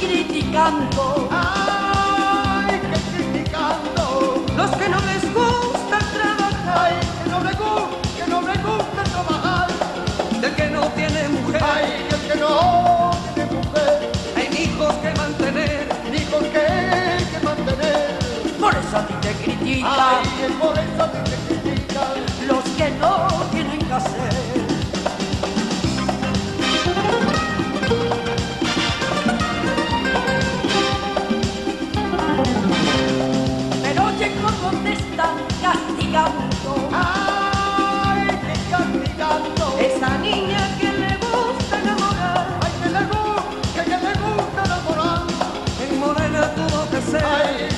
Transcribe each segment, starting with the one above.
criticando. Ay, que criticando. Los que no les gusta trabajar. Ay, que no le gusta, que no le gusta trabajar. Del que no tiene mujer. Ay, el que no tiene mujer. Hay hijos que mantener. Hijos que hay que mantener. Por eso a ti te critican. Ay, por eso a ti te critican. Los que no tienen que hacer. say.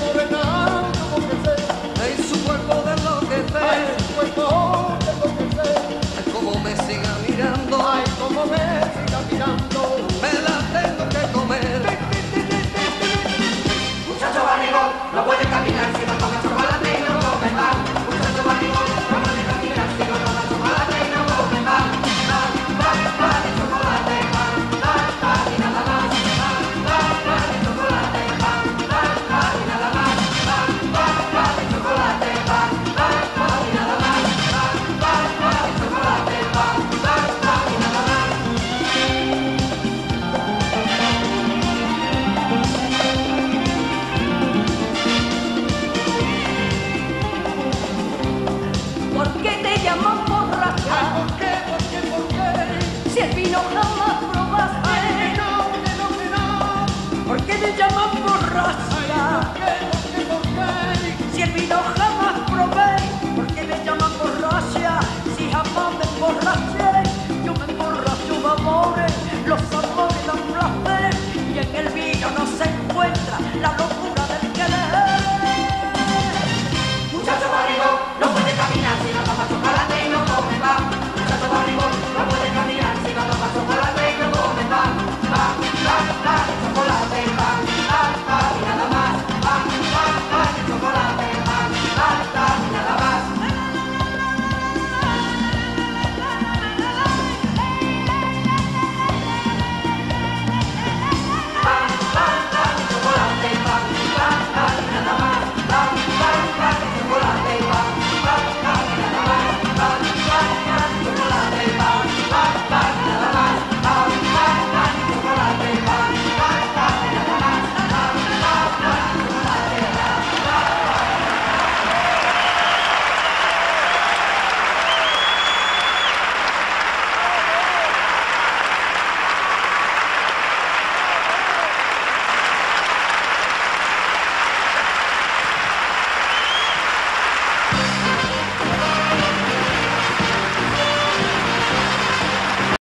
Vino jamás probaste. Ay, que no, que no, que no. ¿Por qué te llaman Ay, borracha? ¿por qué,